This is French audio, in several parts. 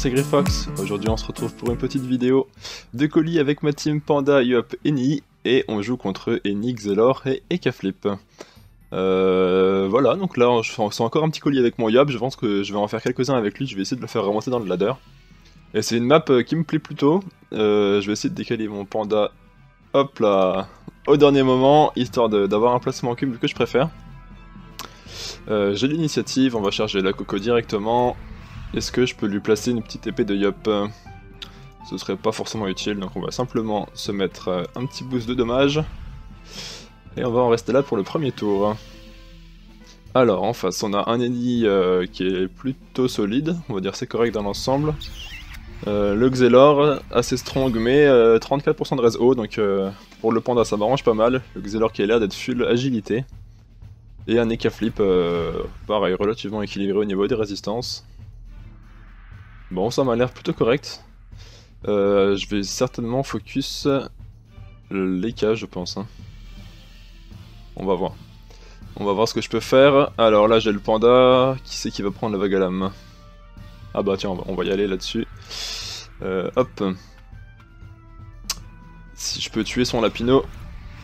c'est Griffox. Aujourd'hui on se retrouve pour une petite vidéo de colis avec ma team Panda, Yop et Ni et on joue contre Eni, Xelor et Ekaflip. Euh, voilà, donc là je fais encore un petit colis avec mon Yop, je pense que je vais en faire quelques-uns avec lui, je vais essayer de le faire remonter dans le ladder. Et c'est une map euh, qui me plaît plutôt, euh, je vais essayer de décaler mon Panda, hop là, au dernier moment, histoire d'avoir un placement en cube que je préfère. J'ai l'initiative, on va charger la Coco directement. Est-ce que je peux lui placer une petite épée de Yop? Ce serait pas forcément utile, donc on va simplement se mettre euh, un petit boost de dommage. Et on va en rester là pour le premier tour. Alors, en face, on a un ennemi euh, qui est plutôt solide, on va dire c'est correct dans l'ensemble. le Xelor, assez strong, mais 34% de res haut, donc pour le panda ça m'arrange pas mal. Le Xelor qui a l'air d'être full agilité. Et un Eka Flip, euh, pareil, relativement équilibré au niveau des résistances. Bon, ça m'a l'air plutôt correct. Euh, je vais certainement focus l'Eka, je pense. Hein. On va voir. On va voir ce que je peux faire. Alors là, j'ai le panda. Qui c'est qui va prendre la vague à lame Ah bah tiens, on va, y aller là-dessus. Euh, hop. Si je peux tuer son lapino,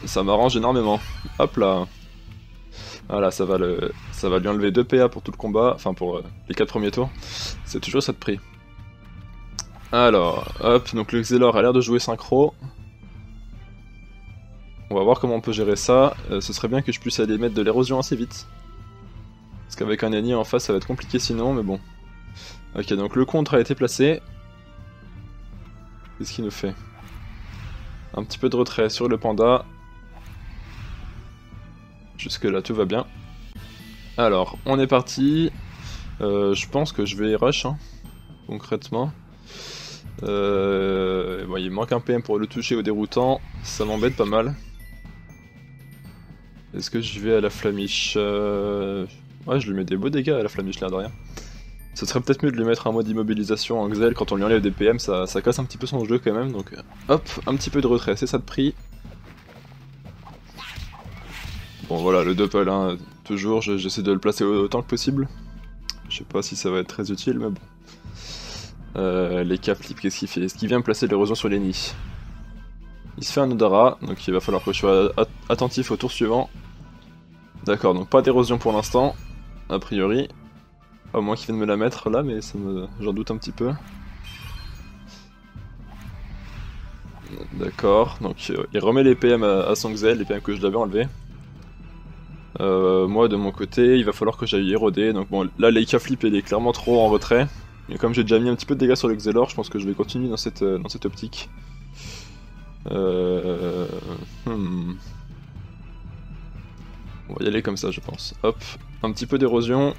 ça m'arrange énormément. Hop là. Voilà, ça va, le, ça va lui enlever 2 PA pour tout le combat, enfin pour euh, les 4 premiers tours. C'est toujours ça de prix. Alors, hop, donc le Xelor a l'air de jouer synchro. On va voir comment on peut gérer ça. Euh, ce serait bien que je puisse aller mettre de l'érosion assez vite. Parce qu'avec un ennemi en face, ça va être compliqué sinon, mais bon. Ok, donc le contre a été placé. Qu'est-ce qu'il nous fait? Un petit peu de retrait sur le panda. Jusque là tout va bien. Alors, on est parti. Euh, je pense que je vais rush, hein, concrètement. Euh, il manque un PM pour le toucher au déroutant, ça m'embête pas mal. Est-ce que je vais à la flamiche euh, Ouais, je lui mets des beaux dégâts à la flamiche, l'air de rien. Ce serait peut-être mieux de lui mettre un mode d'immobilisation en Xel, quand on lui enlève des PM, ça, casse un petit peu son jeu quand même, donc hop, un petit peu de retrait, c'est ça de prix. Bon voilà, le doppel, hein, toujours, j'essaie de le placer autant que possible. Je sais pas si ça va être très utile, mais bon. Euh, les flip, qu'est-ce qu'il fait? Est-ce qu'il vient me placer l'érosion sur les nids? Il se fait un Odara, donc il va falloir que je sois attentif au tour suivant. D'accord, donc pas d'érosion pour l'instant, a priori. Au moins qu'il vienne me la mettre là, mais j'en doute un petit peu. D'accord, donc euh, il remet les PM à, à son Xel, les PM que je l'avais enlevé. Euh, moi de mon côté, il va falloir que j'aille éroder. Donc bon, là l'Eika Flip il est clairement trop en retrait. Et comme j'ai déjà mis un petit peu de dégâts sur le Xelor, je pense que je vais continuer dans cette, euh, dans cette optique. Euh... Hmm. On va y aller comme ça je pense. Hop, un petit peu d'érosion.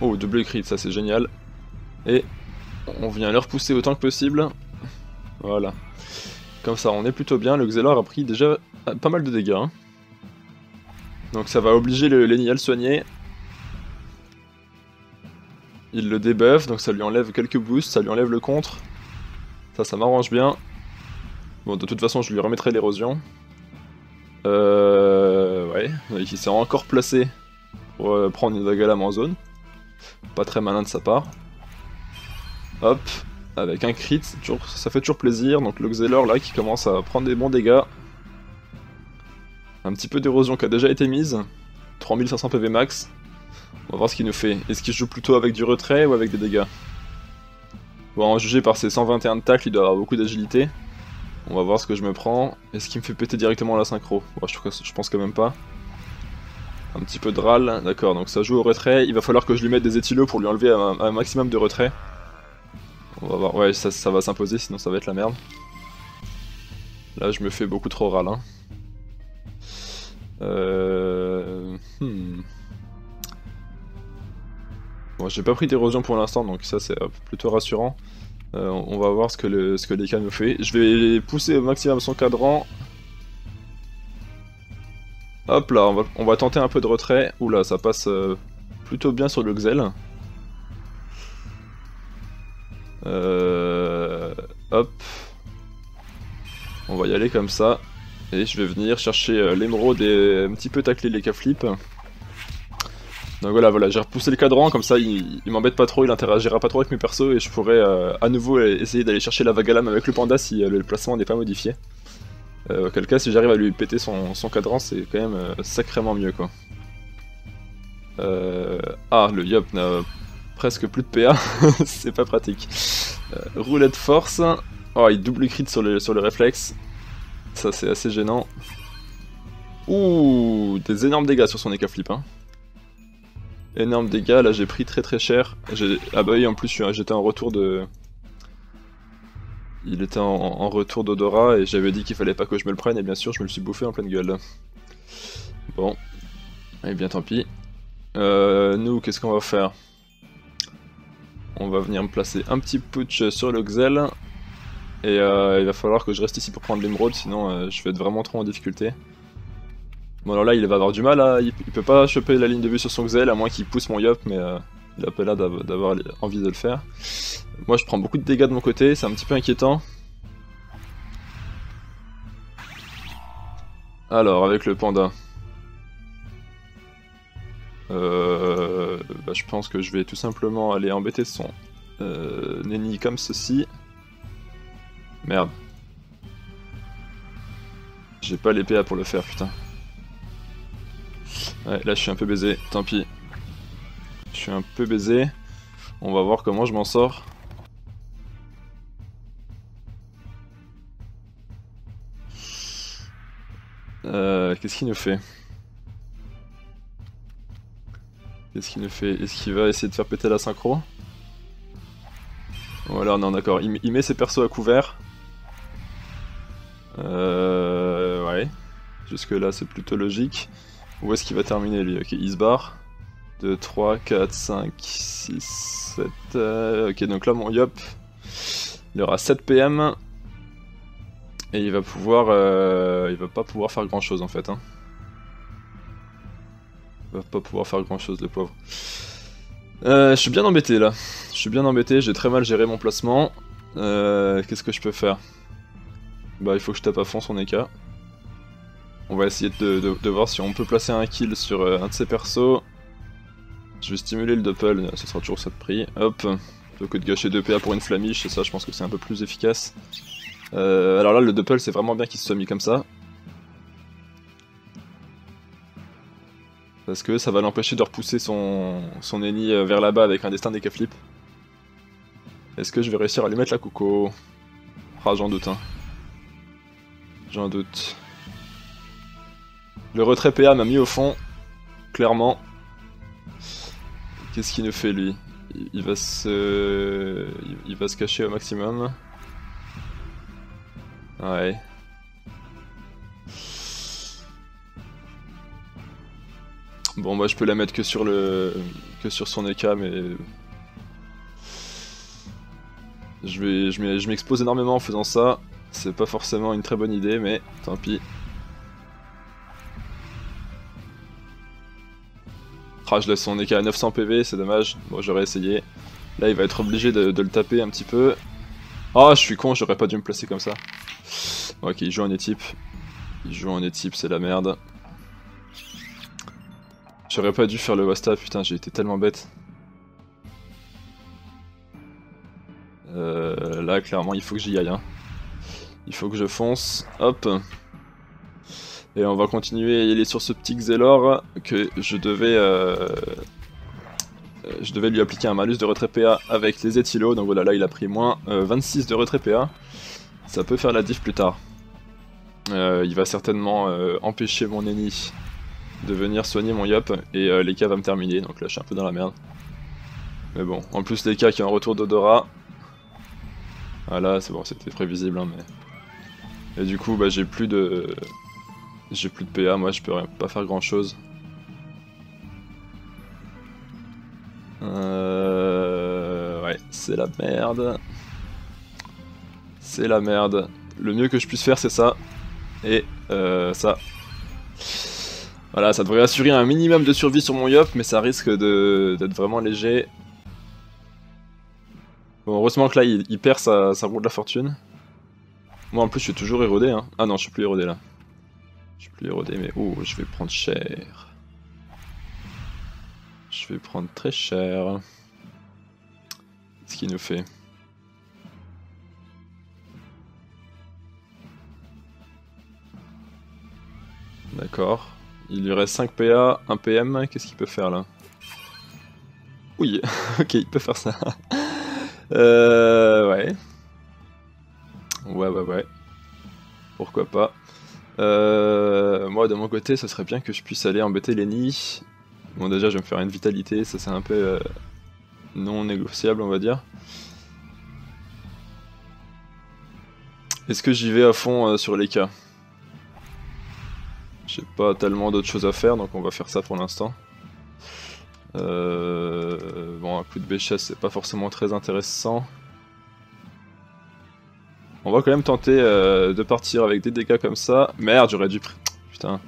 Oh, double crit, ça c'est génial. Et on vient le repousser autant que possible. Voilà. Comme ça, on est plutôt bien. Le Xelor a pris déjà pas mal de dégâts. Hein. Donc ça va obliger l'Eni à le soigner. Il le débuff, donc ça lui enlève quelques boosts, ça lui enlève le contre. Ça, ça m'arrange bien. Bon, de toute façon, je lui remettrai l'érosion. Euh... Ouais, il s'est encore placé pour euh, prendre une vague en zone. Pas très malin de sa part. Hop, avec un crit, ça fait toujours plaisir. Donc le Xelor là qui commence à prendre des bons dégâts. Un petit peu d'érosion qui a déjà été mise. 3500 PV max. On va voir ce qu'il nous fait. Est-ce qu'il joue plutôt avec du retrait ou avec des dégâts? Bon, en juger par ses 121 de tacle, il doit avoir beaucoup d'agilité. On va voir ce que je me prends. Est-ce qu'il me fait péter directement la synchro? Je, pense quand même pas. Un petit peu de râle, d'accord, donc ça joue au retrait. Il va falloir que je lui mette des éthylos pour lui enlever un, maximum de retrait. On va voir, ouais, ça, ça va s'imposer, sinon ça va être la merde. Là, je me fais beaucoup trop râle, hein. Euh... Hmm. Bon, j'ai pas pris d'érosion pour l'instant, donc ça c'est plutôt rassurant. Euh, on va voir ce que, le, ce que les nous fait. Je vais pousser au maximum son cadran. Hop là, on va, on va tenter un peu de retrait. Oula, ça passe euh, plutôt bien sur le Xel. Euh, hop. On va y aller comme ça. Et je vais venir chercher euh, l'émeraude et un petit peu tacler les flip. Donc voilà, voilà, j'ai repoussé le cadran, comme ça il, m'embête pas trop, il interagira pas trop avec mes persos et je pourrais euh, à nouveau essayer d'aller chercher la vague à lame avec le panda si euh, le placement n'est pas modifié. Euh, auquel cas, si j'arrive à lui péter son, cadran, c'est quand même sacrément mieux quoi. Ah, le Yop n'a presque plus de PA, c'est pas pratique. roulette force, oh il double crit sur le, réflexe, ça c'est assez gênant. Ouh, des énormes dégâts sur son Eka Flip hein énorme dégâts, là j'ai pris très très cher. Ah bah oui, en plus j'étais en retour de... Il était en, retour d'odorat et j'avais dit qu'il fallait pas que je me le prenne et bien sûr je me le suis bouffé en pleine gueule. Bon, et eh bien tant pis. Euh, nous, qu'est-ce qu'on va faire? On va venir me placer un petit putsch sur le Xel. Et euh, il va falloir que je reste ici pour prendre l'émeraude, sinon euh, je vais être vraiment trop en difficulté. Bon alors là il va avoir du mal, à... il, peut pas choper la ligne de vue sur son Xel à moins qu'il pousse mon Yop, mais euh, il a pas l'air d'avoir envie de le faire. Moi je prends beaucoup de dégâts de mon côté, c'est un petit peu inquiétant. Alors avec le panda. Euh, bah, je pense que je vais tout simplement aller embêter son euh, comme ceci. Merde. J'ai pas PA pour le faire, putain. Ouais, là je suis un peu baisé, tant pis. Je suis un peu baisé. On va voir comment je m'en sors. Euh, Qu'est-ce qu'il nous fait? Qu'est-ce qu'il nous fait? Est-ce qu'il va essayer de faire péter la synchro Voilà, non d'accord. Il, il, met ses persos à couvert. Euh, ouais. Jusque là c'est plutôt logique. Où est-ce qu'il va terminer lui Ok, il se barre. 2, 3, 4, 5, 6, 7... ok, donc là mon Yop, il aura 7 PM. Et il va pouvoir... Euh, il va pas pouvoir faire grand chose en fait. Hein. Il va pas pouvoir faire grand chose le pauvre. Euh, je suis bien embêté là. Je suis bien embêté, j'ai très mal géré mon placement. Euh, Qu'est-ce que je peux faire? Bah il faut que je tape à fond son EK. On va essayer de, voir si on peut placer un kill sur euh, un de ces persos. Je vais stimuler le doppel, ce sera toujours ça de prix. Hop, plutôt que de gâcher 2 PA pour une flamiche, ça, je pense que c'est un peu plus efficace. Euh, alors là, le doppel, c'est vraiment bien qu'il se soit mis comme ça. Parce que ça va l'empêcher de repousser son, son ennemi euh, vers là-bas avec un destin des flip. Est-ce que je vais réussir à lui mettre la coco? Ah, j'en doute, hein. J'en doute. Le retrait PA m'a mis au fond, clairement. Qu'est-ce qu'il nous fait lui? Il, va se... Il, va se cacher au maximum. Ouais. Bon moi je peux la mettre que sur le que sur son EK mais je vais je m'expose énormément en faisant ça. C'est pas forcément une très bonne idée mais tant pis. Ah, je laisse son EK à 900 PV, c'est dommage. Bon, j'aurais essayé. Là, il va être obligé de, le taper un petit peu. Oh, je suis con, j'aurais pas dû me placer comme ça. ok, il joue en équipe. Il joue en équipe, c'est la merde. J'aurais pas dû faire le Wasta, putain, j'ai été tellement bête. Euh, là, clairement, il faut que j'y aille. Hein. Il faut que je fonce. Hop. Et on va continuer y aller sur ce petit Xelor que je devais, euh, euh, je devais lui appliquer un malus de retrait PA avec les éthylos. Donc voilà, là il a pris moins 26 euh, de retrait PA. Ça peut faire la diff plus tard. il va certainement empêcher mon ennemi de venir soigner mon Yop et les va me terminer. Donc là je suis un peu dans la merde. Mais bon, en plus les qui ont un retour d'odorat. Voilà, c'est bon, c'était prévisible. Hein, mais... Et du coup, bah, j'ai plus de... J'ai plus de PA, moi je peux pas faire grand chose. Euh... Ouais, c'est la merde. C'est la merde. Le mieux que je puisse faire c'est ça. Et euh, ça. Voilà, ça devrait assurer un minimum de survie sur mon Yop, mais ça risque d'être vraiment léger. Bon, heureusement que là, il, perd sa, sa roue de la fortune. Moi, en plus, je suis toujours érodé. Hein. Ah non, je suis plus érodé, là. Je suis plus érodé, mais oh, je vais prendre cher. Je vais prendre très cher. Ce qu'il nous fait. D'accord. Il lui reste 5 PA, 1 PM, qu'est-ce qu'il peut faire là? Oui, ok, il peut faire ça. euh, ouais. Ouais, ouais, ouais. Pourquoi pas. Euh, moi, de mon côté, ça serait bien que je puisse aller embêter Lenny. Bon, déjà, je vais me faire une vitalité, ça c'est un peu euh, non négociable, on va dire. Est-ce que j'y vais à fond euh, sur les cas? J'ai pas tellement d'autres choses à faire, donc on va faire ça pour l'instant. Bon, un coup de béchasse, c'est pas forcément très intéressant. On va quand même tenter euh, de partir avec des dégâts comme ça. Merde, j'aurais dû... Putain.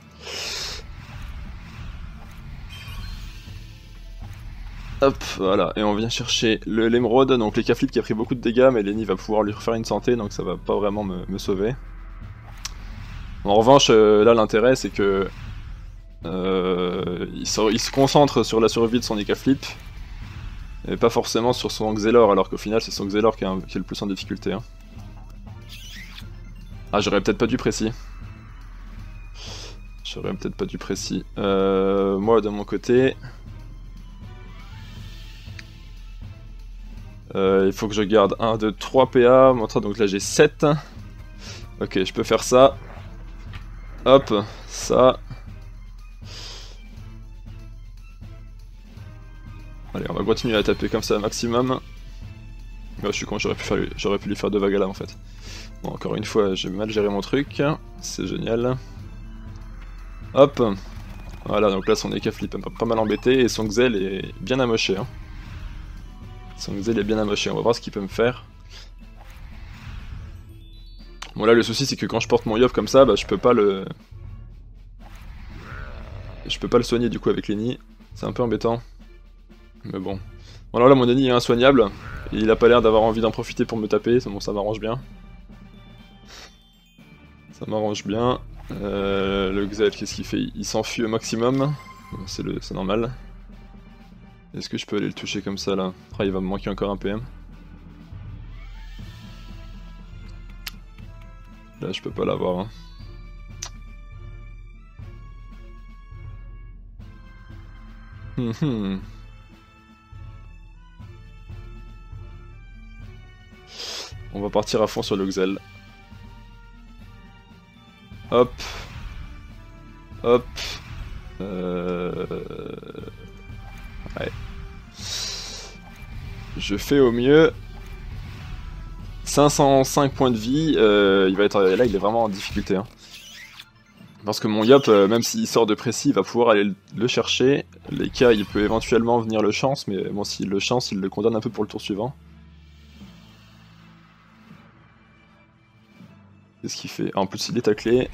Hop, voilà, et on vient chercher l'émeraude, donc les qui a pris beaucoup de dégâts, mais Lenny va pouvoir lui refaire une santé, donc ça va pas vraiment me, sauver. En revanche, euh, là l'intérêt c'est que euh, il, se, concentre sur la survie de son Flip et pas forcément sur son Xelor, alors qu'au final c'est son Xelor qui, est le plus en difficulté. Hein. Ah, j'aurais peut-être pas dû précis. J'aurais peut-être pas dû précis. Euh, moi, de mon côté... Euh, il faut que je garde 1, 2, 3 PA. Donc là, j'ai 7. Ok, je peux faire ça. Hop, ça. Allez, on va continuer à taper comme ça maximum. Je suis con, j'aurais pu, lui faire deux vagues là en fait. Bon, encore une fois, j'ai mal géré mon truc. C'est génial. Hop Voilà, donc là son Eka Flip pas mal embêté et son Xel est bien amoché. Hein. Son Xel est bien amoché, on va voir ce qu'il peut me faire. Bon là le souci c'est que quand je porte mon Yop comme ça, bah je peux pas le... Je peux pas le soigner du coup avec l'Eni. C'est un peu embêtant. Mais bon. Bon alors là mon Eni est insoignable. Il a pas l'air d'avoir envie d'en profiter pour me taper, bon ça m'arrange bien. Ça m'arrange bien. Euh, le Xel, qu'est-ce qu'il fait? Il s'enfuit au maximum. C'est normal. Est-ce que je peux aller le toucher comme ça là? Ah, Il va me manquer encore un PM. Là, je peux pas l'avoir. Hein. Hum, hum. On va partir à fond sur le Xel. Hop. Hop. Euh... Ouais. Je fais au mieux. 505 points de vie, euh, il va être là, il est vraiment en difficulté. Hein. Parce que mon Yop, euh, même s'il sort de précis, il va pouvoir aller le chercher. Les cas, il peut éventuellement venir le chance, mais bon, s'il le chance, il le condamne un peu pour le tour suivant. Qu'est-ce qu'il fait En plus, il est taclé.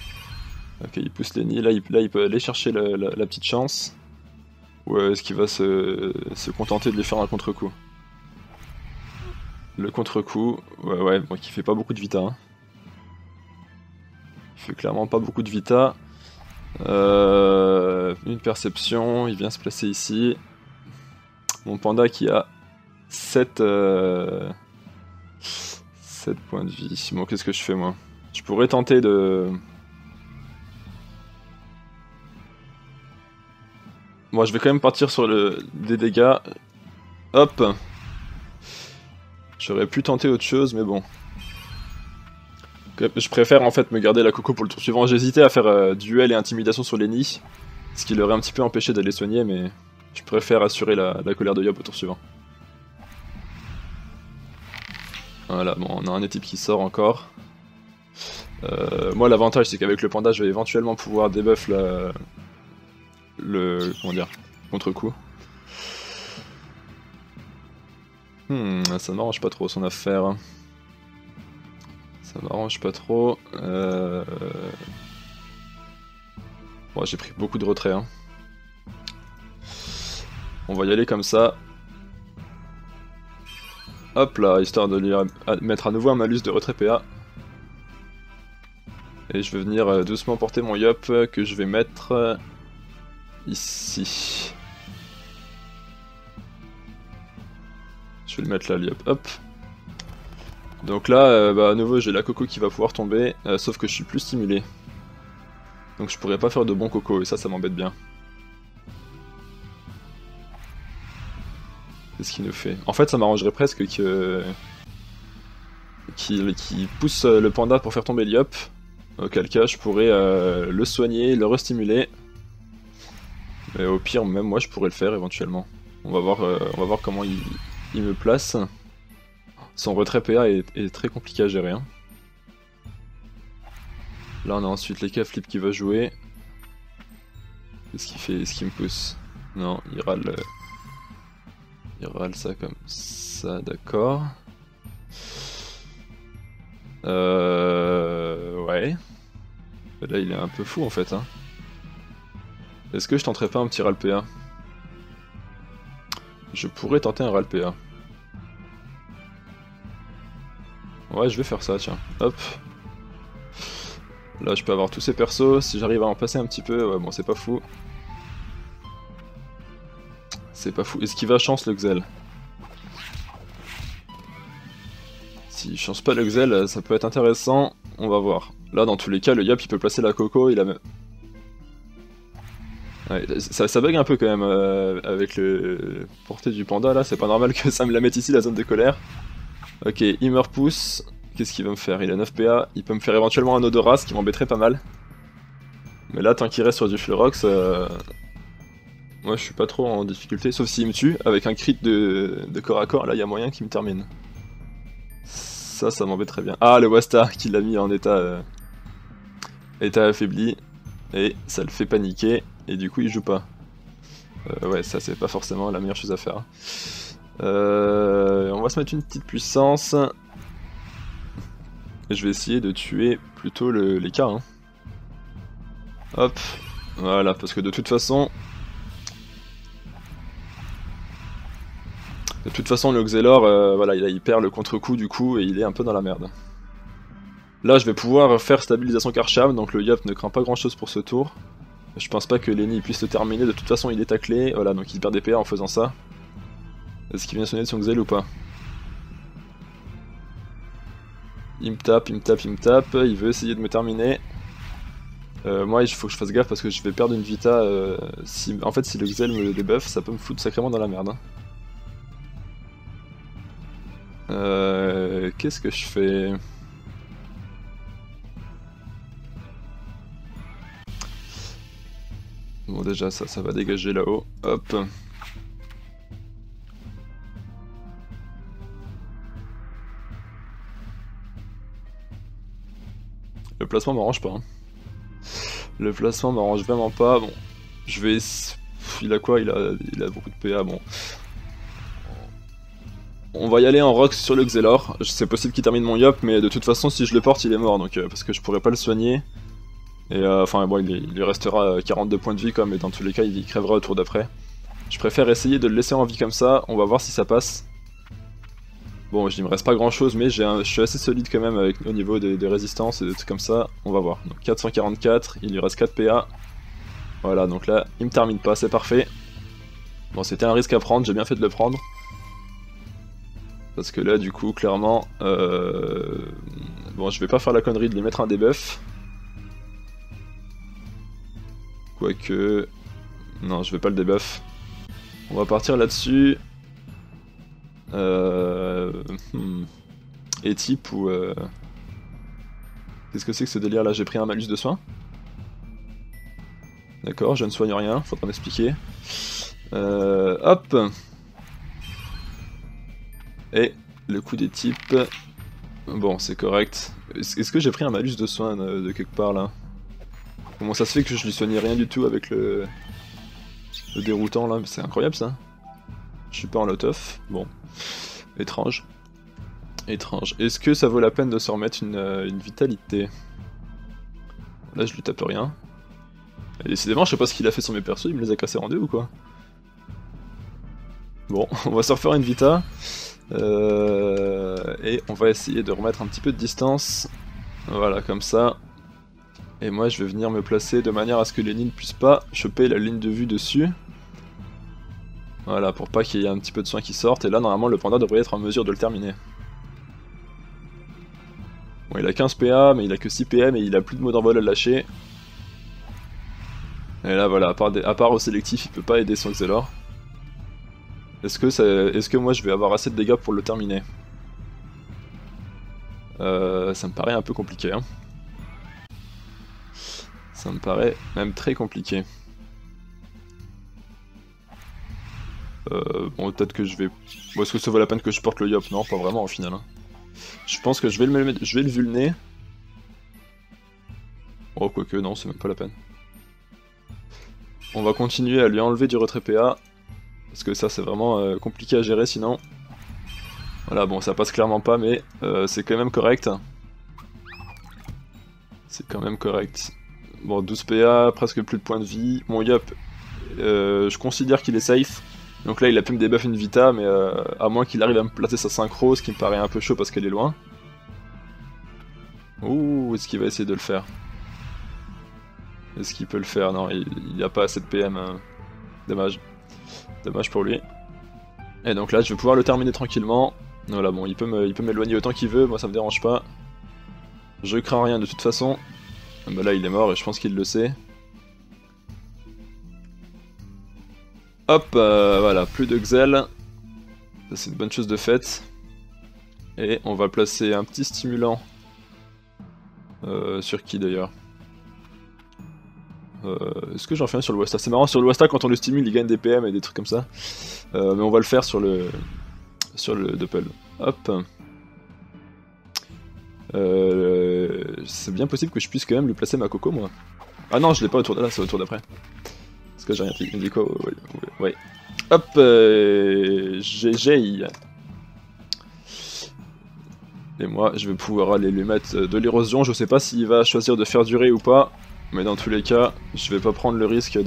Ok, il pousse Lenny. Là, il, là, il peut aller chercher la, petite chance. Ou est-ce qu'il va se, contenter de lui faire un contre-coup Le contre-coup, ouais, ouais, bon, qui fait pas beaucoup de vita. Hein. Il fait clairement pas beaucoup de vita. Euh, une perception, il vient se placer ici. Mon panda qui a 7, 7 points de vie. Bon, qu'est-ce que je fais moi? Je pourrais tenter de... Bon, je vais quand même partir sur le... des dégâts. Hop J'aurais pu tenter autre chose, mais bon. Je préfère en fait me garder la coco pour le tour suivant. J'hésitais à faire euh, duel et intimidation sur Lenny, ce qui l'aurait un petit peu empêché d'aller soigner, mais je préfère assurer la, la colère de Yop au tour suivant. Voilà, bon, on a un étype qui sort encore. Euh, moi, l'avantage, c'est qu'avec le panda, je vais éventuellement pouvoir debuff la... le. comment dire contre-coup. Hmm, ça m'arrange pas trop son affaire. Ça m'arrange pas trop. Euh... J'ai pris beaucoup de retrait. Hein. On va y aller comme ça. Hop là, histoire de lui mettre à nouveau un malus de retrait PA. Et je vais venir euh, doucement porter mon yop que je vais mettre euh, ici. Je vais le mettre là, Liop. Hop. Donc là, euh, bah, à nouveau, j'ai la coco qui va pouvoir tomber, euh, sauf que je suis plus stimulé. Donc je pourrais pas faire de bons coco, et ça, ça m'embête bien. Qu'est-ce qu'il nous fait En fait, ça m'arrangerait presque que... Qu'il pousse le panda pour faire tomber Liop. Auquel cas, je pourrais le soigner, le restimuler. Mais au pire, même moi, je pourrais le faire éventuellement. On va voir, on va voir comment il, il me place. Son retrait PA est, très compliqué à gérer. Hein. Là on a ensuite les cas flip qui va jouer. Qu'est-ce qu'il fait? Est-ce qu'il me pousse? Non, il râle... Euh, il râle ça comme ça, d'accord. Euh... Ouais. Là il est un peu fou en fait. Hein. Est-ce que je tenterais pas un petit râle PA Je pourrais tenter un râle PA. Ouais, je vais faire ça, tiens. Hop. Là, je peux avoir tous ces persos. Si j'arrive à en passer un petit peu, ouais, bon, c'est pas fou. C'est pas fou. Est-ce qu'il va chance le Xel S'il chance pas le Xel, ça peut être intéressant. On va voir. Là, dans tous les cas, le Yop, il peut placer la Coco. Il a. Ouais, ça, bug un peu quand même euh, avec le portée du panda là, c'est pas normal que ça me la mette ici la zone de colère. Ok, il me repousse. Qu'est-ce qu'il va me faire? Il a 9 PA. Il peut me faire éventuellement un odorat, ce qui m'embêterait pas mal. Mais là, tant qu'il reste sur du Flurox, euh... moi je suis pas trop en difficulté, sauf s'il me tue. Avec un crit de, corps à corps, là il y a moyen qu'il me termine. Ça, ça m'embêterait bien. Ah, le Wastar qui l'a mis en état, euh, état affaibli. Et ça le fait paniquer, et du coup il joue pas. Euh, ouais, ça c'est pas forcément la meilleure chose à faire. Euh, on va se mettre une petite puissance. Et je vais essayer de tuer plutôt les cas. Hein. Hop, voilà, parce que de toute façon... De toute façon, le Xelor, euh, voilà, il, perd le contre-coup du coup et il est un peu dans la merde. Là, je vais pouvoir faire stabilisation Karcham, donc le Yop ne craint pas grand-chose pour ce tour. Je pense pas que Lenny puisse le terminer, de toute façon il est taclé, voilà, donc il perd des PA en faisant ça. Est-ce qu'il vient sonner de son Xel ou pas? Il me tape, il me tape, il me tape, il veut essayer de me terminer. Euh, moi, il faut que je fasse gaffe parce que je vais perdre une Vita. Euh, si... En fait, si le Xel me le débuff, ça peut me foutre sacrément dans la merde. Hein. Qu'est-ce que je fais? Bon, déjà, ça, ça va dégager là-haut. Hop. Le placement m'arrange pas. Hein. Le placement m'arrange vraiment pas. Bon, je vais... Il a quoi? Il a, il a beaucoup de PA, bon. On va y aller en Rox sur le Xelor. C'est possible qu'il termine mon Yop, mais de toute façon, si je le porte, il est mort, donc euh, parce que je pourrais pas le soigner. Et euh, enfin, bon, il, lui restera 42 points de vie, comme, et dans tous les cas, il crèvera au tour d'après. Je préfère essayer de le laisser en vie comme ça, on va voir si ça passe. Bon, il me reste pas grand chose, mais je suis assez solide quand même avec, au niveau des, résistances et des trucs comme ça. On va voir. Donc 444, il lui reste 4 PA. Voilà, donc là, il me termine pas, c'est parfait. Bon, c'était un risque à prendre, j'ai bien fait de le prendre. Parce que là, du coup, clairement... Euh... Bon, je vais pas faire la connerie de lui mettre un debuff. Quoique... Non, je vais pas le debuff. On va partir là-dessus. Euh... Hmm. Et type ou... Euh... Qu'est-ce que c'est que ce délire là J'ai pris un malus de soins D'accord, je ne soigne rien, faudra m'expliquer. Euh, hop Et le coup des types... Bon, c'est correct. Est-ce que j'ai pris un malus de soins de, quelque part là? Comment ça se fait que je lui soignais rien du tout avec le, déroutant là? C'est incroyable ça. Je suis pas en lot off. Bon. Étrange. Étrange. Est-ce que ça vaut la peine de se remettre une, euh, vitalité? Là, je lui tape rien. Et décidément, je sais pas ce qu'il a fait sur mes persos, il me les a cassés en deux ou quoi? Bon, on va se refaire une vita. Euh, et on va essayer de remettre un petit peu de distance. Voilà, comme ça. Et moi, je vais venir me placer de manière à ce que Lenny ne puisse pas choper la ligne de vue dessus. Voilà, pour pas qu'il y ait un petit peu de soin qui sorte. Et là, normalement, le panda devrait être en mesure de le terminer. Bon, il a 15 PA, mais il a que 6 PM et il a plus de mode d'envol à lâcher. Et là, voilà, à part, à part au sélectif, il peut pas aider son Xelor. Est-ce que, est que moi je vais avoir assez de dégâts pour le terminer euh, Ça me paraît un peu compliqué. Hein. Ça me paraît même très compliqué. Euh, bon, peut-être que je vais... Est-ce que ça vaut la peine que je porte le Yop? Non, pas vraiment au final. Hein. Je pense que je vais le, je vais le vulner. Oh, quoique, non, c'est même pas la peine. On va continuer à lui enlever du retrait PA. Parce que ça, c'est vraiment euh, compliqué à gérer sinon. Voilà, bon, ça passe clairement pas, mais euh, c'est quand même correct. C'est quand même correct. Bon, 12 PA, presque plus de points de vie. Bon, Yop, euh, je considère qu'il est safe. Donc là, il a pu me débuff une Vita, mais à moins qu'il arrive à me placer sa synchro, ce qui me paraît un peu chaud parce qu'elle est loin. Ouh, est-ce qu'il va essayer de le faire? Est-ce qu'il peut le faire? Non, il n'y a pas assez de PM. Dommage. Dommage pour lui. Et donc là, je vais pouvoir le terminer tranquillement. Voilà, bon, il peut m'éloigner autant qu'il veut, moi ça me dérange pas. Je crains rien de toute façon. Bah là, il est mort et je pense qu'il le sait. Hop, euh, voilà, plus de Xel. C'est une bonne chose de fait. Et on va placer un petit stimulant. Euh, sur qui d'ailleurs? Est-ce que j'en fais un sur le Wasta? C'est marrant, sur le Wasta, quand on le stimule, il gagne des PM et des trucs comme ça. Euh, mais on va le faire sur le sur le Doppel. Hop. Euh, c'est bien possible que je puisse quand même lui placer ma coco, moi. Ah non, je l'ai pas autour de là, c'est autour d'après. Parce que j'ai rien dit. Il me dit quoi ouais. Hop, euh, GG. Et moi, je vais pouvoir aller lui mettre de l'érosion. Je sais pas s'il va choisir de faire durer ou pas. Mais dans tous les cas, je vais pas prendre le risque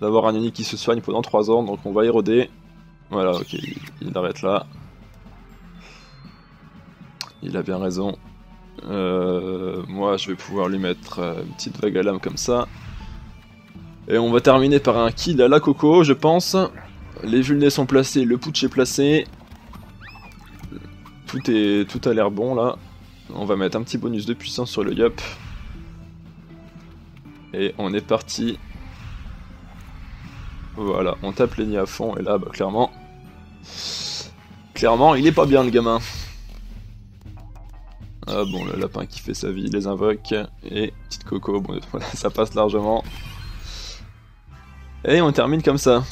d'avoir un ennemi qui se soigne pendant 3 ans. Donc on va éroder. Voilà, ok, il, arrête là. Il a bien raison. Euh, moi, je vais pouvoir lui mettre euh, une petite vague à lame comme ça. Et on va terminer par un kill à la coco, je pense. Les vulnés sont placés, le putsch est placé. Tout, est, tout a l'air bon là. On va mettre un petit bonus de puissance sur le yup. Et on est parti. Voilà, on tape les à fond et là, bah, clairement... Clairement, il est pas bien le gamin. Ah bon, le lapin qui fait sa vie, les invoque, et petite coco, bon voilà, ça passe largement. Et on termine comme ça.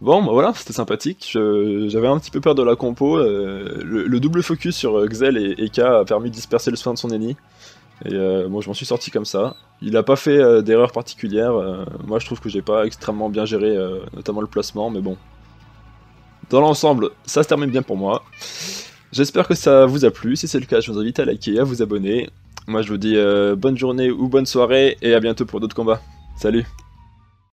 Bon, bah voilà, c'était sympathique. J'avais un petit peu peur de la compo. Euh, le, double focus sur euh, Xel et Eka a permis de disperser le soin de son ennemi. Et euh, moi, je m'en suis sorti comme ça. Il a pas fait d'erreur particulière. moi, je trouve que j'ai pas extrêmement bien géré, notamment le placement, mais bon. Dans l'ensemble, ça se termine bien pour moi. J'espère que ça vous a plu. Si c'est le cas, je vous invite à liker à vous abonner. Moi, je vous dis bonne journée ou bonne soirée et à bientôt pour d'autres combats. Salut